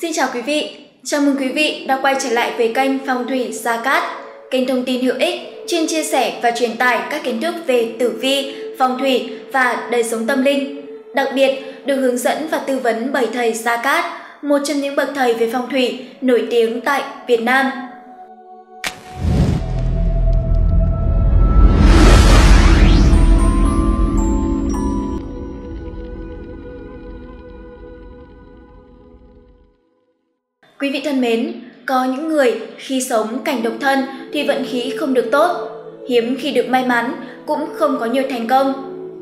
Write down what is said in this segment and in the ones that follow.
Xin chào quý vị, chào mừng quý vị đã quay trở lại với kênh Phong thủy Gia Cát, kênh thông tin hữu ích chuyên chia sẻ và truyền tải các kiến thức về tử vi, phong thủy và đời sống tâm linh. Đặc biệt được hướng dẫn và tư vấn bởi thầy Gia Cát, một trong những bậc thầy về phong thủy nổi tiếng tại Việt Nam. Quý vị thân mến, có những người khi sống cảnh độc thân thì vận khí không được tốt, hiếm khi được may mắn, cũng không có nhiều thành công.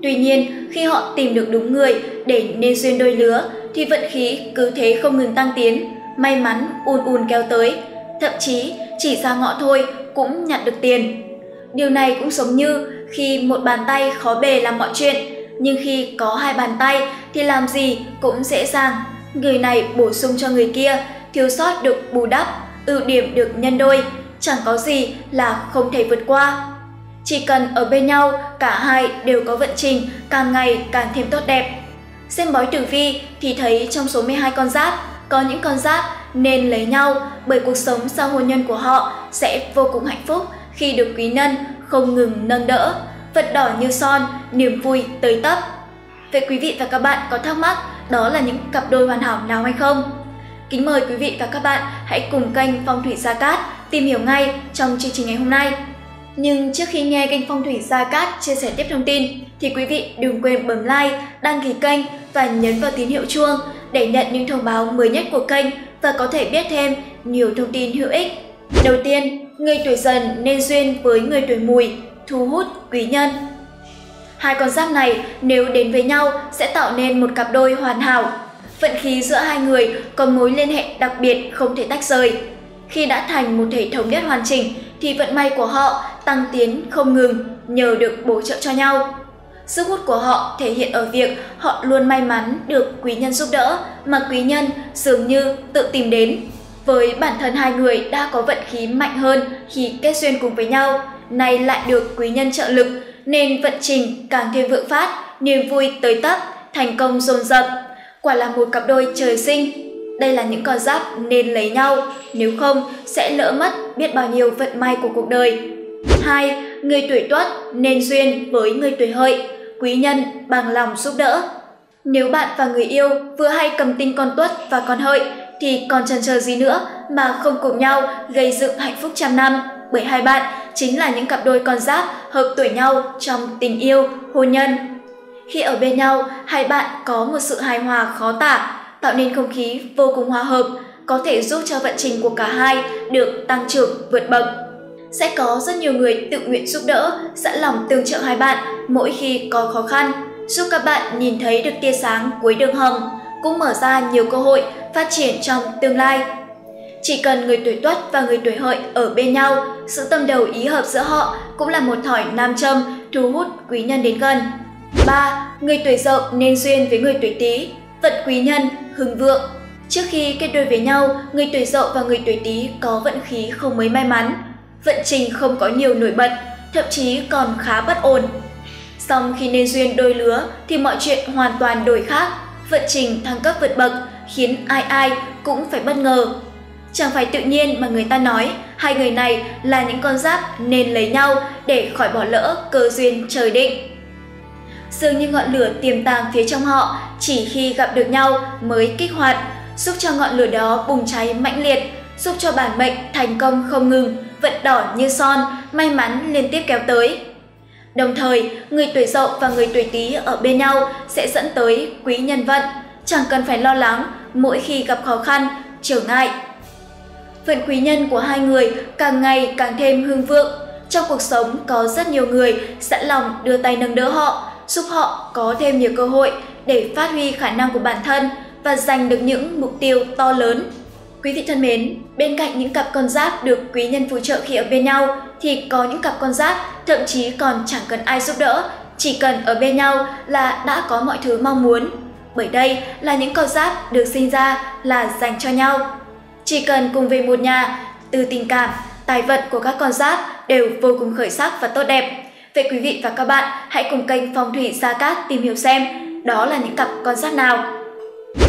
Tuy nhiên, khi họ tìm được đúng người để nên duyên đôi lứa thì vận khí cứ thế không ngừng tăng tiến, may mắn ùn ùn kéo tới, thậm chí chỉ ra ngõ thôi cũng nhặt được tiền. Điều này cũng giống như khi một bàn tay khó bề làm mọi chuyện, nhưng khi có hai bàn tay thì làm gì cũng dễ dàng. Người này bổ sung cho người kia thiếu sót được bù đắp, ưu điểm được nhân đôi, chẳng có gì là không thể vượt qua. Chỉ cần ở bên nhau, cả hai đều có vận trình càng ngày càng thêm tốt đẹp. Xem bói tử vi thì thấy trong số 12 con giáp, có những con giáp nên lấy nhau bởi cuộc sống sau hôn nhân của họ sẽ vô cùng hạnh phúc khi được quý nhân không ngừng nâng đỡ, vật đỏ như son, niềm vui tới tấp. Vậy quý vị và các bạn có thắc mắc đó là những cặp đôi hoàn hảo nào hay không? Kính mời quý vị và các bạn hãy cùng kênh Phong thủy Gia Cát tìm hiểu ngay trong chương trình ngày hôm nay. Nhưng trước khi nghe kênh Phong thủy Gia Cát chia sẻ tiếp thông tin thì quý vị đừng quên bấm like, đăng ký kênh và nhấn vào tín hiệu chuông để nhận những thông báo mới nhất của kênh và có thể biết thêm nhiều thông tin hữu ích. Đầu tiên, người tuổi dần nên duyên với người tuổi mùi, thu hút quý nhân. Hai con giáp này nếu đến với nhau sẽ tạo nên một cặp đôi hoàn hảo, vận khí giữa hai người có mối liên hệ đặc biệt không thể tách rời. Khi đã thành một thể thống nhất hoàn chỉnh thì vận may của họ tăng tiến không ngừng nhờ được bổ trợ cho nhau. Sức hút của họ thể hiện ở việc họ luôn may mắn được quý nhân giúp đỡ mà quý nhân dường như tự tìm đến. Với bản thân hai người đã có vận khí mạnh hơn khi kết duyên cùng với nhau, nay lại được quý nhân trợ lực nên vận trình càng thêm vượng phát, niềm vui tới tấp, thành công dồn dập Quả là một cặp đôi trời sinh. Đây là những con giáp nên lấy nhau, nếu không sẽ lỡ mất biết bao nhiêu vận may của cuộc đời. 2. Người tuổi tuất nên duyên với người tuổi hợi, quý nhân bằng lòng giúp đỡ. Nếu bạn và người yêu vừa hay cầm tinh con tuất và con hợi thì còn chần chờ gì nữa mà không cùng nhau gây dựng hạnh phúc trăm năm bởi hai bạn chính là những cặp đôi con giáp hợp tuổi nhau trong tình yêu, hôn nhân khi ở bên nhau, hai bạn có một sự hài hòa khó tả, tạo nên không khí vô cùng hòa hợp, có thể giúp cho vận trình của cả hai được tăng trưởng vượt bậc. Sẽ có rất nhiều người tự nguyện giúp đỡ, sẵn lòng tương trợ hai bạn mỗi khi có khó khăn, giúp các bạn nhìn thấy được tia sáng cuối đường hầm, cũng mở ra nhiều cơ hội phát triển trong tương lai. Chỉ cần người tuổi tuất và người tuổi hợi ở bên nhau, sự tâm đầu ý hợp giữa họ cũng là một thỏi nam châm thu hút quý nhân đến gần. 3. Người tuổi dậu nên duyên với người tuổi tý, vận quý nhân, hưng vượng. Trước khi kết đôi với nhau, người tuổi dậu và người tuổi tý có vận khí không mấy may mắn. Vận trình không có nhiều nổi bật, thậm chí còn khá bất ổn. Song khi nên duyên đôi lứa thì mọi chuyện hoàn toàn đổi khác, vận trình thăng cấp vượt bậc khiến ai ai cũng phải bất ngờ. Chẳng phải tự nhiên mà người ta nói hai người này là những con giáp nên lấy nhau để khỏi bỏ lỡ cơ duyên trời định dường như ngọn lửa tiềm tàng phía trong họ chỉ khi gặp được nhau mới kích hoạt, giúp cho ngọn lửa đó bùng cháy mãnh liệt, giúp cho bản mệnh thành công không ngừng, vận đỏ như son, may mắn liên tiếp kéo tới. Đồng thời, người tuổi dậu và người tuổi tý ở bên nhau sẽ dẫn tới quý nhân vận, chẳng cần phải lo lắng mỗi khi gặp khó khăn, trở ngại. Vận quý nhân của hai người càng ngày càng thêm hưng vượng. Trong cuộc sống có rất nhiều người sẵn lòng đưa tay nâng đỡ họ, giúp họ có thêm nhiều cơ hội để phát huy khả năng của bản thân và giành được những mục tiêu to lớn. Quý vị thân mến, bên cạnh những cặp con giáp được quý nhân phù trợ khi ở bên nhau thì có những cặp con giáp thậm chí còn chẳng cần ai giúp đỡ, chỉ cần ở bên nhau là đã có mọi thứ mong muốn. Bởi đây là những con giáp được sinh ra là dành cho nhau. Chỉ cần cùng về một nhà, từ tình cảm, tài vận của các con giáp đều vô cùng khởi sắc và tốt đẹp. Vậy quý vị và các bạn hãy cùng kênh Phong thủy Gia Cát tìm hiểu xem đó là những cặp con giáp nào.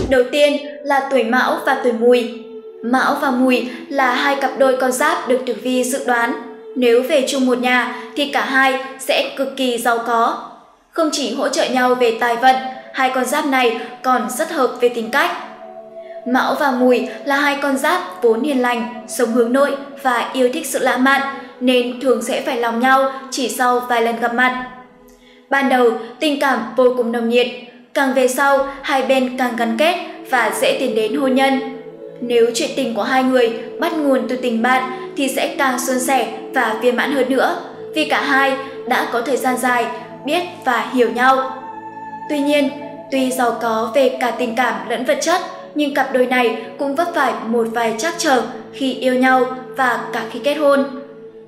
Đầu tiên là tuổi Mão và tuổi Mùi. Mão và Mùi là hai cặp đôi con giáp được tử vi dự đoán. Nếu về chung một nhà thì cả hai sẽ cực kỳ giàu có. Không chỉ hỗ trợ nhau về tài vận, hai con giáp này còn rất hợp về tính cách. Mão và Mùi là hai con giáp vốn hiền lành, sống hướng nội và yêu thích sự lãng mạn, nên thường sẽ phải lòng nhau chỉ sau vài lần gặp mặt. Ban đầu, tình cảm vô cùng nồng nhiệt, càng về sau, hai bên càng gắn kết và dễ tiến đến hôn nhân. Nếu chuyện tình của hai người bắt nguồn từ tình bạn thì sẽ càng suôn sẻ và viên mãn hơn nữa, vì cả hai đã có thời gian dài biết và hiểu nhau. Tuy nhiên, tuy giàu có về cả tình cảm lẫn vật chất, nhưng cặp đôi này cũng vấp phải một vài trắc trở khi yêu nhau và cả khi kết hôn.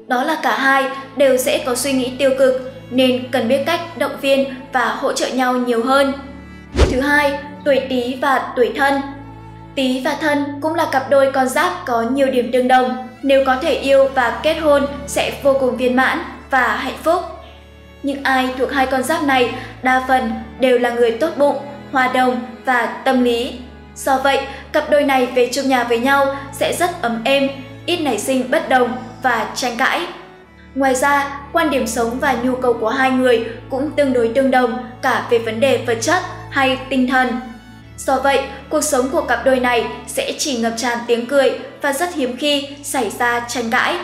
Đó là cả hai đều sẽ có suy nghĩ tiêu cực nên cần biết cách động viên và hỗ trợ nhau nhiều hơn. Thứ hai, tuổi Tý và tuổi Thân. Tý và Thân cũng là cặp đôi con giáp có nhiều điểm tương đồng, nếu có thể yêu và kết hôn sẽ vô cùng viên mãn và hạnh phúc. những ai thuộc hai con giáp này đa phần đều là người tốt bụng, hòa đồng và tâm lý. Do vậy, cặp đôi này về chung nhà với nhau sẽ rất ấm êm, ít nảy sinh bất đồng và tranh cãi. Ngoài ra, quan điểm sống và nhu cầu của hai người cũng tương đối tương đồng cả về vấn đề vật chất hay tinh thần. Do vậy, cuộc sống của cặp đôi này sẽ chỉ ngập tràn tiếng cười và rất hiếm khi xảy ra tranh cãi.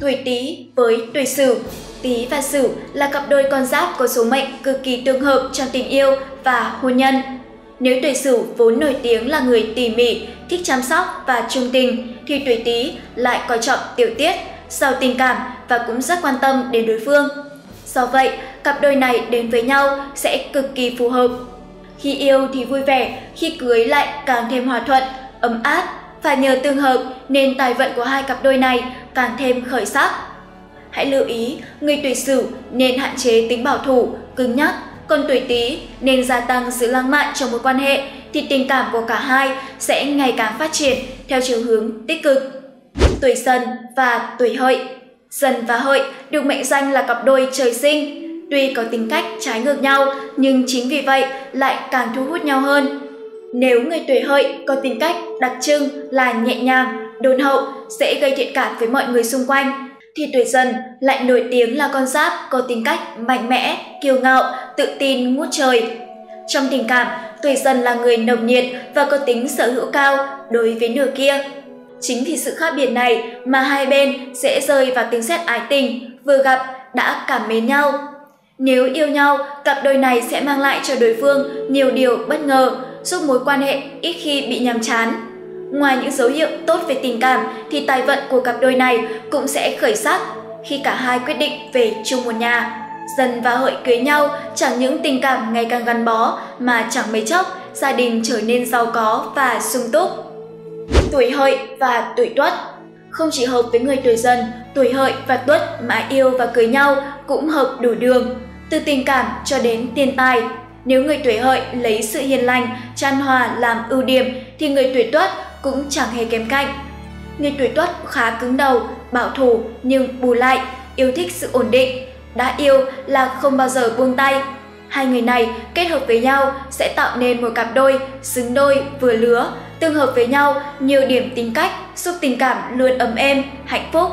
Tuổi Tý với tuổi Sửu Tý và Sửu là cặp đôi con giáp có số mệnh cực kỳ tương hợp trong tình yêu và hôn nhân. Nếu tuổi Sửu vốn nổi tiếng là người tỉ mỉ, thích chăm sóc và trung tình, thì tuổi Tý lại coi trọng tiểu tiết, giàu tình cảm và cũng rất quan tâm đến đối phương. Do vậy, cặp đôi này đến với nhau sẽ cực kỳ phù hợp. Khi yêu thì vui vẻ, khi cưới lại càng thêm hòa thuận, ấm áp và nhờ tương hợp nên tài vận của hai cặp đôi này càng thêm khởi sắc. Hãy lưu ý, người tuổi Sửu nên hạn chế tính bảo thủ, cứng nhắc, còn tuổi Tý nên gia tăng sự lãng mạn trong mối quan hệ thì tình cảm của cả hai sẽ ngày càng phát triển theo chiều hướng tích cực. Tuổi Dần và tuổi Hợi Dần và Hợi được mệnh danh là cặp đôi trời sinh, tuy có tính cách trái ngược nhau nhưng chính vì vậy lại càng thu hút nhau hơn. Nếu người tuổi hợi có tính cách đặc trưng là nhẹ nhàng, đôn hậu, sẽ gây thiện cảm với mọi người xung quanh, thì tuổi dần lại nổi tiếng là con giáp có tính cách mạnh mẽ, kiêu ngạo, tự tin ngút trời. Trong tình cảm, tuổi dần là người nồng nhiệt và có tính sở hữu cao đối với nửa kia. Chính vì sự khác biệt này mà hai bên sẽ rơi vào tiếng xét ái tình, vừa gặp đã cảm mến nhau. Nếu yêu nhau, cặp đôi này sẽ mang lại cho đối phương nhiều điều bất ngờ, giúp mối quan hệ ít khi bị nhàm chán. Ngoài những dấu hiệu tốt về tình cảm thì tài vận của cặp đôi này cũng sẽ khởi sắc khi cả hai quyết định về chung một nhà. Dần và hợi cưới nhau chẳng những tình cảm ngày càng gắn bó mà chẳng mấy chốc gia đình trở nên giàu có và sung túc. Tuổi hợi và tuổi tuất Không chỉ hợp với người tuổi dần, tuổi hợi và tuất mà yêu và cưới nhau cũng hợp đủ đường. Từ tình cảm cho đến tiền tài, nếu người tuổi hợi lấy sự hiền lành, chan hòa làm ưu điểm thì người tuổi tuất cũng chẳng hề kém cạnh. Người tuổi tuất khá cứng đầu, bảo thủ nhưng bù lại, yêu thích sự ổn định. Đã yêu là không bao giờ buông tay. Hai người này kết hợp với nhau sẽ tạo nên một cặp đôi xứng đôi vừa lứa, tương hợp với nhau nhiều điểm tính cách giúp tình cảm luôn ấm êm, hạnh phúc.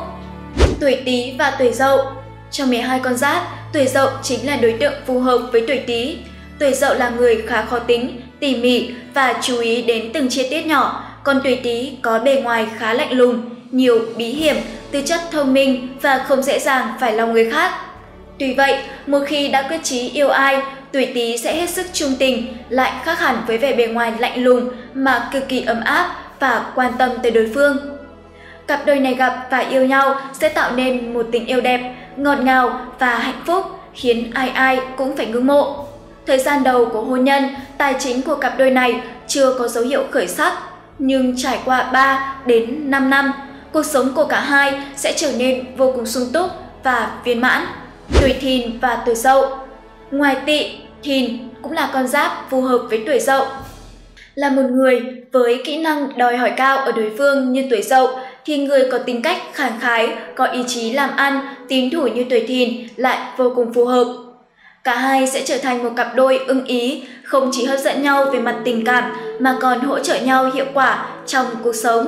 Tuổi Tý và tuổi Dậu Trong 12 con giáp, tuổi Dậu chính là đối tượng phù hợp với tuổi Tý. Tuổi Dậu là người khá khó tính, tỉ mỉ và chú ý đến từng chi tiết nhỏ, còn tuổi Tý có bề ngoài khá lạnh lùng, nhiều bí hiểm, tư chất thông minh và không dễ dàng phải lòng người khác. Tuy vậy, một khi đã quyết chí yêu ai, tuổi Tý sẽ hết sức trung tình, lại khác hẳn với vẻ bề ngoài lạnh lùng mà cực kỳ ấm áp và quan tâm tới đối phương. Cặp đôi này gặp và yêu nhau sẽ tạo nên một tình yêu đẹp, ngọt ngào và hạnh phúc, khiến ai ai cũng phải ngưỡng mộ. Thời gian đầu của hôn nhân, tài chính của cặp đôi này chưa có dấu hiệu khởi sắc, nhưng trải qua 3 đến 5 năm, cuộc sống của cả hai sẽ trở nên vô cùng sung túc và viên mãn. Tuổi thìn và tuổi dậu Ngoài tỵ, thìn cũng là con giáp phù hợp với tuổi dậu. Là một người với kỹ năng đòi hỏi cao ở đối phương như tuổi dậu thì người có tính cách khẳng khái, có ý chí làm ăn, tín thủ như tuổi thìn lại vô cùng phù hợp. Cả hai sẽ trở thành một cặp đôi ưng ý, không chỉ hấp dẫn nhau về mặt tình cảm mà còn hỗ trợ nhau hiệu quả trong cuộc sống.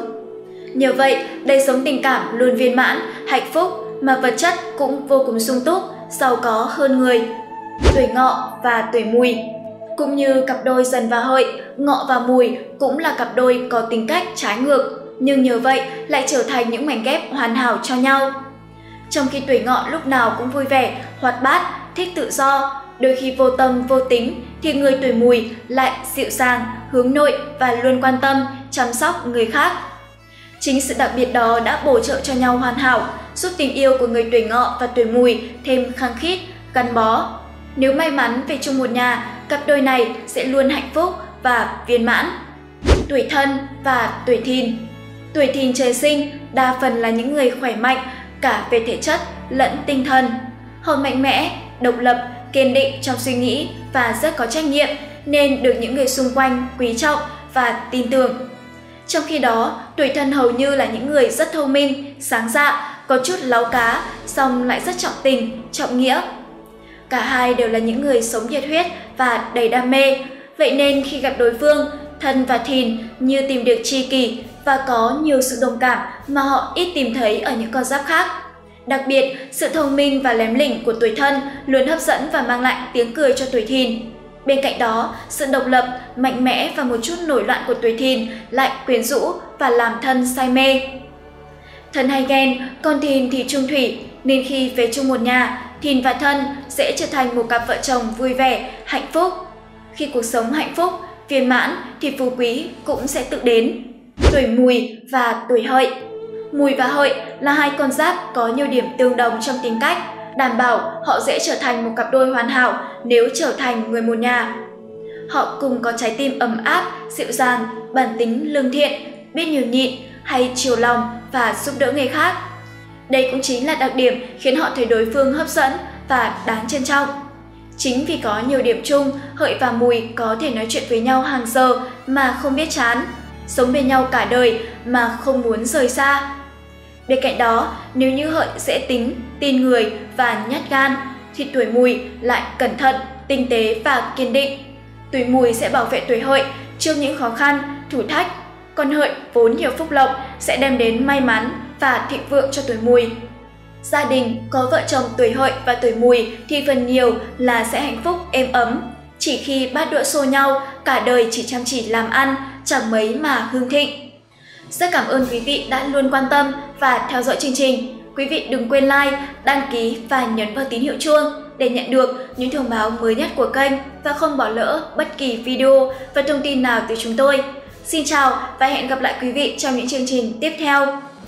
Nhờ vậy, đời sống tình cảm luôn viên mãn, hạnh phúc mà vật chất cũng vô cùng sung túc, giàu có hơn người. Tuổi ngọ và tuổi mùi cũng như cặp đôi dần và hợi, ngọ và mùi cũng là cặp đôi có tính cách trái ngược, nhưng nhờ vậy lại trở thành những mảnh ghép hoàn hảo cho nhau. Trong khi tuổi ngọ lúc nào cũng vui vẻ, hoạt bát, thích tự do, đôi khi vô tâm vô tính thì người tuổi mùi lại dịu dàng, hướng nội và luôn quan tâm, chăm sóc người khác. Chính sự đặc biệt đó đã bổ trợ cho nhau hoàn hảo, giúp tình yêu của người tuổi ngọ và tuổi mùi thêm khăng khít, gắn bó. Nếu may mắn về chung một nhà, cặp đôi này sẽ luôn hạnh phúc và viên mãn. Tuổi thân và tuổi thìn Tuổi thìn trời sinh đa phần là những người khỏe mạnh cả về thể chất lẫn tinh thần. Họ mạnh mẽ, độc lập, kiên định trong suy nghĩ và rất có trách nhiệm nên được những người xung quanh quý trọng và tin tưởng. Trong khi đó, tuổi thân hầu như là những người rất thông minh, sáng dạ, có chút láu cá, song lại rất trọng tình, trọng nghĩa. Cả hai đều là những người sống nhiệt huyết và đầy đam mê, vậy nên khi gặp đối phương, thân và thìn như tìm được tri kỷ và có nhiều sự đồng cảm mà họ ít tìm thấy ở những con giáp khác. Đặc biệt, sự thông minh và lém lỉnh của tuổi thân luôn hấp dẫn và mang lại tiếng cười cho tuổi thìn. Bên cạnh đó, sự độc lập, mạnh mẽ và một chút nổi loạn của tuổi thìn lại quyến rũ và làm thân say mê. Thân hay ghen, còn thìn thì trung thủy, nên khi về chung một nhà, thìn và thân sẽ trở thành một cặp vợ chồng vui vẻ, hạnh phúc. Khi cuộc sống hạnh phúc, viên mãn thì phú quý cũng sẽ tự đến. Tuổi mùi và tuổi hợi Mùi và hợi là hai con giáp có nhiều điểm tương đồng trong tính cách, đảm bảo họ dễ trở thành một cặp đôi hoàn hảo nếu trở thành người một nhà. Họ cùng có trái tim ấm áp, dịu dàng, bản tính lương thiện, biết nhường nhịn hay chiều lòng và giúp đỡ người khác. Đây cũng chính là đặc điểm khiến họ thấy đối phương hấp dẫn và đáng trân trọng. Chính vì có nhiều điểm chung, Hợi và Mùi có thể nói chuyện với nhau hàng giờ mà không biết chán, sống bên nhau cả đời mà không muốn rời xa. Bên cạnh đó, nếu như Hợi dễ tính, tin người và nhát gan, thì tuổi Mùi lại cẩn thận, tinh tế và kiên định. Tuổi Mùi sẽ bảo vệ tuổi Hợi trước những khó khăn, thử thách, còn Hợi vốn nhiều phúc lộc sẽ đem đến may mắn và thịnh vượng cho tuổi Mùi. Gia đình có vợ chồng tuổi hợi và tuổi mùi thì phần nhiều là sẽ hạnh phúc êm ấm. Chỉ khi bát đũa xô nhau, cả đời chỉ chăm chỉ làm ăn, chẳng mấy mà hương thịnh. Rất cảm ơn quý vị đã luôn quan tâm và theo dõi chương trình. Quý vị đừng quên like, đăng ký và nhấn vào tín hiệu chuông để nhận được những thông báo mới nhất của kênh và không bỏ lỡ bất kỳ video và thông tin nào từ chúng tôi. Xin chào và hẹn gặp lại quý vị trong những chương trình tiếp theo.